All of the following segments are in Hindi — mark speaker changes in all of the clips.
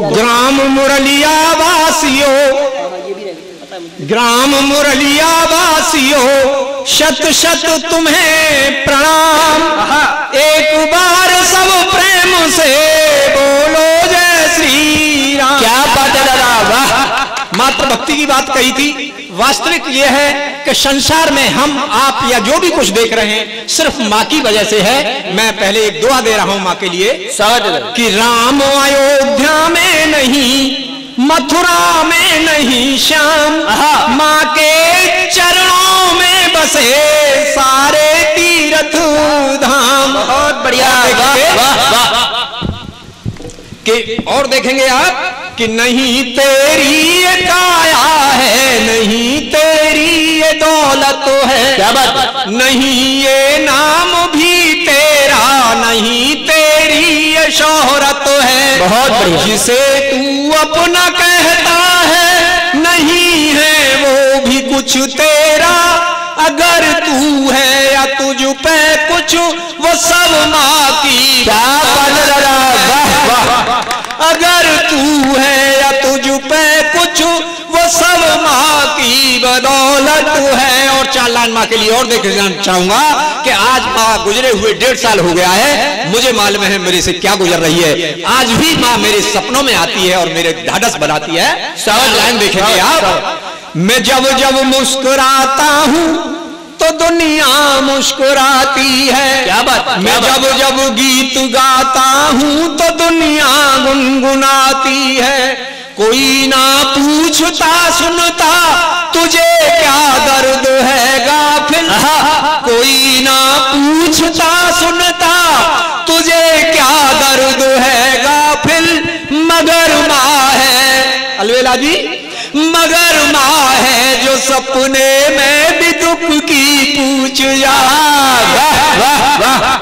Speaker 1: ग्राम मुरलिया वासियो ग्राम मुरलिया वासियों शत शत तुम्हें प्रणाम। एक बार सब प्रेम से बोलो जय श्री राम।
Speaker 2: क्या बात है दादा? वाह।
Speaker 1: मात्र भक्ति की बात कही थी। वास्तविक ये है कि संसार में हम आप या जो भी कुछ देख रहे हैं सिर्फ़ माँ की वजह से है। मैं पहले एक दुआ दे रहा हूँ माँ के लिए कि राम अयोध्या में नहीं मथुरा में नहीं श्याम। माँ के चरणों में बसे सारे तीर्थ धाम।
Speaker 2: बहुत बढ़िया।
Speaker 1: कि और देखेंगे आप कि नहीं तेरी काया
Speaker 2: बात
Speaker 1: नहीं ये नाम भी तेरा नहीं तेरी ये शोहरत है।
Speaker 2: बहुत
Speaker 1: जिसे तू अपना कहता है नहीं है वो भी कुछ तेरा। अगर तू है या तुझ पे कुछ वो सब माँ की
Speaker 2: क्या बात वाह वाह
Speaker 1: अगर तू है या तुझ पे कुछ वो सब माँ बदौलत है। और चार लाइन माँ के लिए और देखना चाहूँगा कि आज माँ गुजरे हुए डेढ़ साल हो गया है। मुझे मालूम है मेरे से क्या गुजर रही है। आज भी माँ मेरे सपनों में आती है और मेरे ढाढ़स बनाती है। चार लाइन देखेंगे आप। मैं जब जब मुस्कुराता हूँ तो दुनिया मुस्कुराती है।
Speaker 2: क्या बात,
Speaker 1: मैं जब जब गीत गाता हूँ तो दुनिया गुनगुनाती है। कोई ना पूछता सुनता तुझे क्या दर्द है गाफिल? कोई ना पूछता, सुनता, तुझे क्या दर्द है गाफिल? मगर माँ है, अलवेला जी, मगर माँ है जो सपने में भी दुख की पूछ जा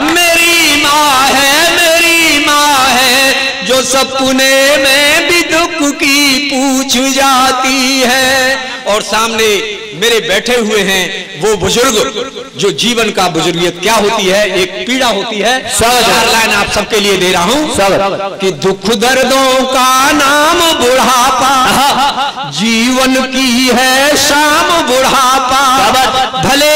Speaker 1: मेरी माँ है, मेरी माँ है जो सपने में भी दुख की पूछ जाती है। और सामने मेरे बैठे हुए हैं वो बुज़ुर्ग जो जीवन का बुजुर्गियत क्या होती है एक पीड़ा होती है चार लाइन आप सबके लिए दे रहा हूँ
Speaker 2: सर
Speaker 1: कि दुख दर्दों का नाम बुढ़ापा जीवन की है शाम बुढ़ापा। भले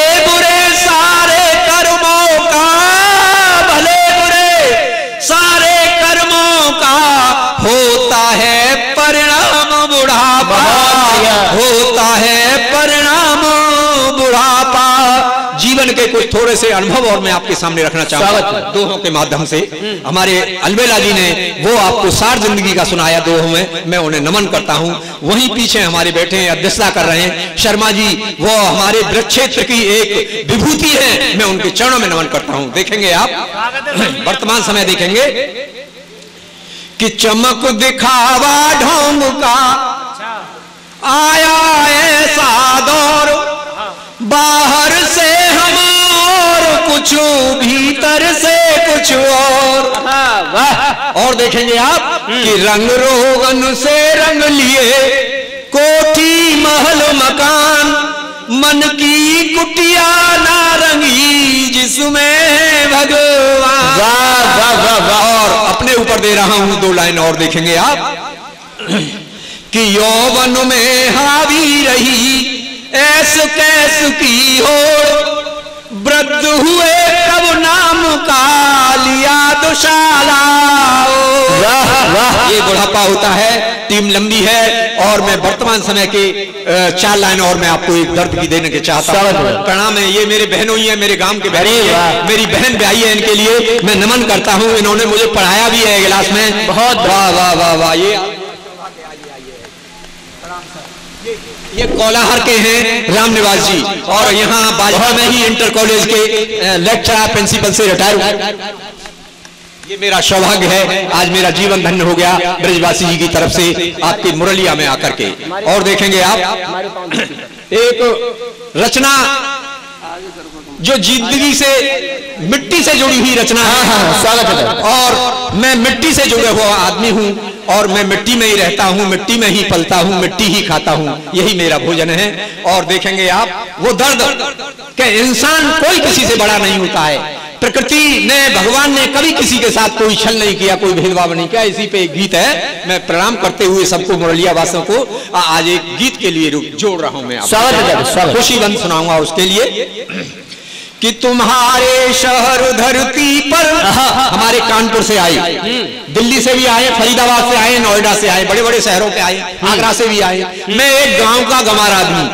Speaker 1: के कुछ थोड़े से अनुभव और मैं आपके सामने रखना चाहूँगा। दोहों के माध्यम से। हमारे अलबेला जी ने वो आपको सार ज़िंदगी का सुनाया दोहों में। मैं उन्हें नमन करता हूँ। वहीं पीछे हमारे बैठे हैं अध्यक्षता कर रहे हैं। शर्मा जी वो हमारे वृक्ष क्षेत्र की एक विभूति है। मैं उनके चरणों में नमन करता हूँ। देखेंगे आप। वर्तमान समय देखेंगे। कि चमक दिखावा ढोंग का। आया ऐसा दौर। बाहर से कुछ भीतर से कुछ और।
Speaker 2: वाह।
Speaker 1: और देखेंगे आप कि रंग रोगन से रंग लिए। कोठी महल मकान मन की कुटिया नारंगी जिसमें भगवान।
Speaker 2: वाह वाह वाह वाह।
Speaker 1: और अपने ऊपर दे रहा हूँ दो लाइन और देखेंगे आप कि यौवन में हावी रही ऐस कैस की हो वृद्ध हुए कब नाम का लिया दुशाला।
Speaker 2: वाह वाह।
Speaker 1: ये बुढ़ापा होता है टीम लंबी है और मैं वर्तमान समय के चार लाइन और मैं आपको एक दर्द की देने के चाहता हूँ। प्रणाम है ये मेरे बहनों ही है मेरे गाँव के बहन है मेरी बहन ब्याई है इनके लिए मैं नमन करता हूँ इन्होंने मुझे पढ़ाया भी है क्लास में।
Speaker 2: बहुत।
Speaker 1: वाह वाह वाह वाह ये ये कोलाहर के हैं राम निवास जी। और यहाँ बाजवा में ही इंटर कॉलेज के लेक्चरर प्रिंसिपल से रिटायर ये मेरा सौभाग्य है, आज मेरा जीवन धन्य हो गया ब्रजवासी जी की तरफ़ से आपके मुरलिया में आकर के। और देखेंगे आप, एक रचना जो ज़िंदगी से मिट्टी से जुड़ी हुई रचना है।
Speaker 2: हाँ, स्वागत है।
Speaker 1: और मैं मिट्टी से जुड़े हुआ आदमी हूँ और मैं मिट्टी में ही रहता हूँ मिट्टी में ही पलता हूँ मिट्टी ही खाता हूँ यही मेरा भोजन है। और देखेंगे आप वो दर्द के इंसान कोई किसी से बड़ा नहीं होता है। प्रकृति ने भगवान ने कभी किसी के साथ कोई छल नहीं किया कोई भेदभाव नहीं किया। इसी पे एक गीत है मैं प्रणाम करते हुए सबको मुरलिया वासियों को आज एक गीत के लिए रुक जोड़ रहा हूँ मैं
Speaker 2: स्वागत।
Speaker 1: खुशी बंद सुनाऊँगा उसके लिए। कि तुम्हारे शहर धरती पर हमारे कानपुर से आए दिल्ली से भी आए फरीदाबाद से आए नोएडा से आए बड़े बड़े शहरों के आए आगरा से भी आए। मैं एक गाँव का गंवार आदमी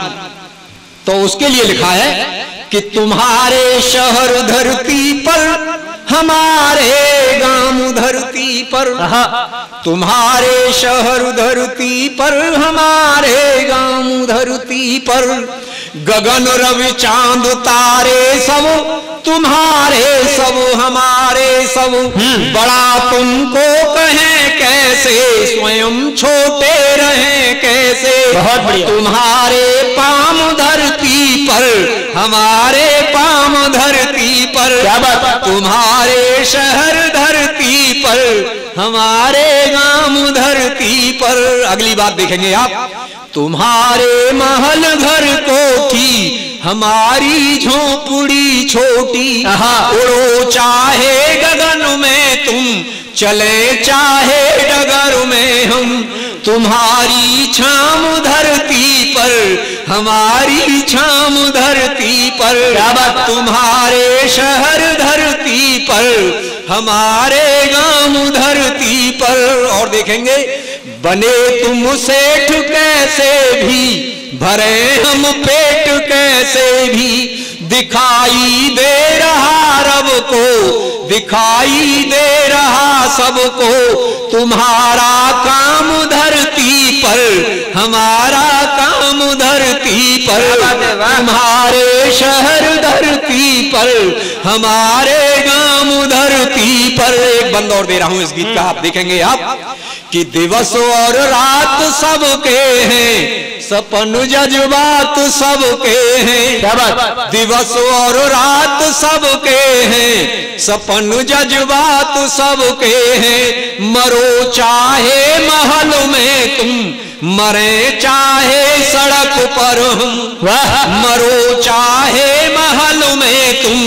Speaker 1: तो उसके लिए लिखा है कि तुम्हारे शहर धरती पर हमारे गाँव धरती पर तुम्हारे शहर धरती पर हमारे गाँव धरती पर गगन रवि चाँद तारे सब तुम्हारे सब हमारे सब। बड़ा तुमको कहें कैसे स्वयं छोटे कैसे
Speaker 2: बहुत बढ़िया।
Speaker 1: तुम्हारे पाम धरती पर हमारे पाम धरती पर
Speaker 2: क्या बात?
Speaker 1: तुम्हारे शहर धरती पर हमारे गाँव धरती पर। अगली बात देखेंगे आप। तुम्हारे महल घर कोठी हमारी झोपड़ी छोटी। उड़ो चाहे गगन में तुम चले चाहे डगर में हम। तुम्हारी छाम धरती पर हमारी छाम धरती पर तुम्हारे शहर धरती पर हमारे गाँव धरती पर। और देखेंगे बने तुम सेठ कैसे भी भरे हम पेट कैसे भी दिखाई दे रहा रब को दिखाई दे रहा सबको तुम्हारा काम धरती पर हमारा काम धरती पर
Speaker 2: है।
Speaker 1: तुम्हारे शहर धरती पर हमारे गाँव धरती पर। एक बंद और दे रहा हूँ इस गीत का आप देखेंगे आप। कि दिवस और रात सबके हैं सपन जज्बात सबके हैं।
Speaker 2: क्या बात?
Speaker 1: दिवस और रात सबके हैं सपन जज्बात सबके हैं। मरो चाहे महल में तुम मरे चाहे सड़क पर हम।
Speaker 2: वाह।
Speaker 1: मरो चाहे महल में तुम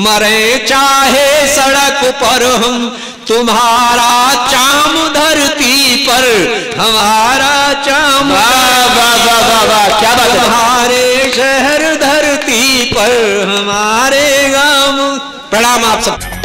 Speaker 1: मरे चाहे सड़क पर हम। तुम्हारा चाम धरती पर हमारा चाम
Speaker 2: क्या बात है?
Speaker 1: तुम्हारे शहर धरती पर हमारे गाँव। प्रणाम आप सब।